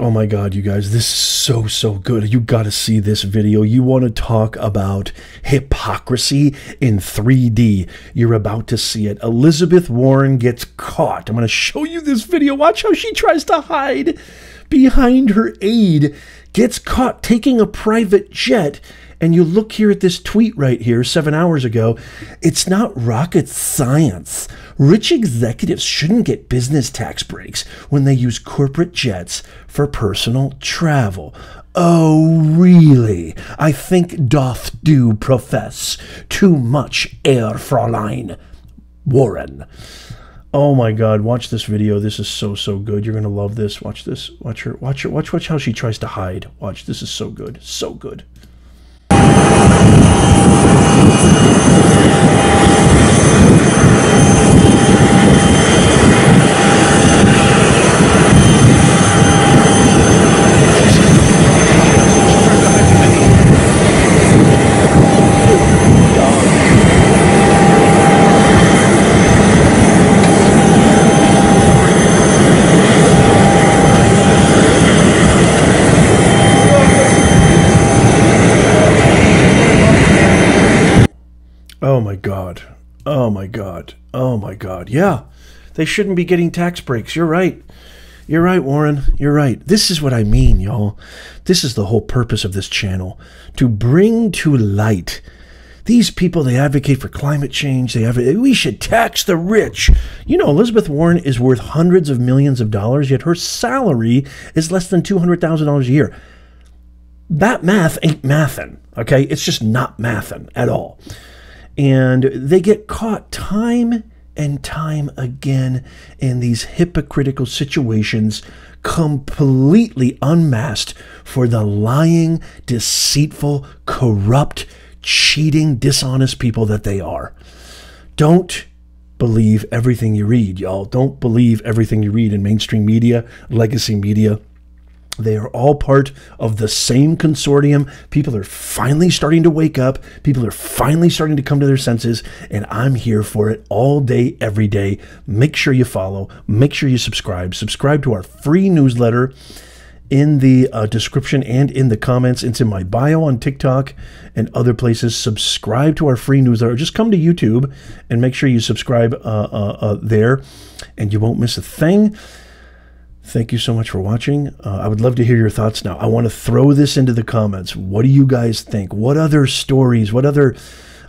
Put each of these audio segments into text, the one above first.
Oh my God, you guys, this is so, so good. You got to see this video. You want to talk about hypocrisy in 3D. You're about to see it. Elizabeth Warren gets caught. I'm going to show you this video. Watch how she tries to hide behind her aide, gets caught taking a private jet and you look here at this tweet right here, seven hours ago, it's not rocket science. Rich executives shouldn't get business tax breaks when they use corporate jets for personal travel. Oh, really? I think doth do profess too much air, Fräulein Warren. Oh my God! Watch this video. This is so so good. You're gonna love this. Watch this. Watch her. Watch her. Watch watch how she tries to hide. Watch. This is so good. So good. Oh my God. Oh my God. Oh my God. Yeah, they shouldn't be getting tax breaks. You're right. You're right, Warren. You're right. This is what I mean, y'all. This is the whole purpose of this channel to bring to light these people. They advocate for climate change. They advocate, we should tax the rich. You know, Elizabeth Warren is worth hundreds of millions of dollars, yet her salary is less than $200,000 a year. That math ain't mathin', okay? It's just not mathin' at all. And they get caught time and time again in these hypocritical situations, completely unmasked for the lying, deceitful, corrupt, cheating, dishonest people that they are. Don't believe everything you read, y'all. Don't believe everything you read in mainstream media, legacy media. They are all part of the same consortium. People are finally starting to wake up. People are finally starting to come to their senses, and I'm here for it all day, every day. Make sure you follow. Make sure you subscribe. Subscribe to our free newsletter in the uh, description and in the comments. It's in my bio on TikTok and other places. Subscribe to our free newsletter. Just come to YouTube and make sure you subscribe uh, uh, uh there, and you won't miss a thing. Thank you so much for watching. Uh, I would love to hear your thoughts now. I want to throw this into the comments. What do you guys think? What other stories, what other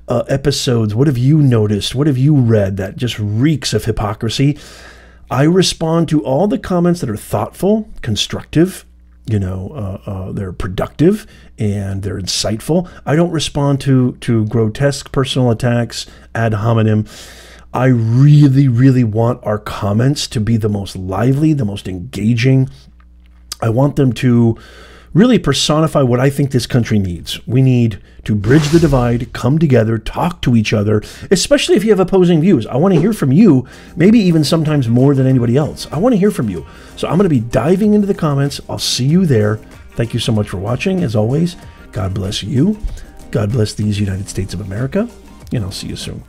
uh, episodes, what have you noticed? What have you read that just reeks of hypocrisy? I respond to all the comments that are thoughtful, constructive, you know, uh, uh, they're productive and they're insightful. I don't respond to to grotesque personal attacks ad hominem. I really, really want our comments to be the most lively, the most engaging. I want them to really personify what I think this country needs. We need to bridge the divide, come together, talk to each other, especially if you have opposing views. I want to hear from you, maybe even sometimes more than anybody else. I want to hear from you. So I'm going to be diving into the comments. I'll see you there. Thank you so much for watching. As always, God bless you. God bless these United States of America, and I'll see you soon.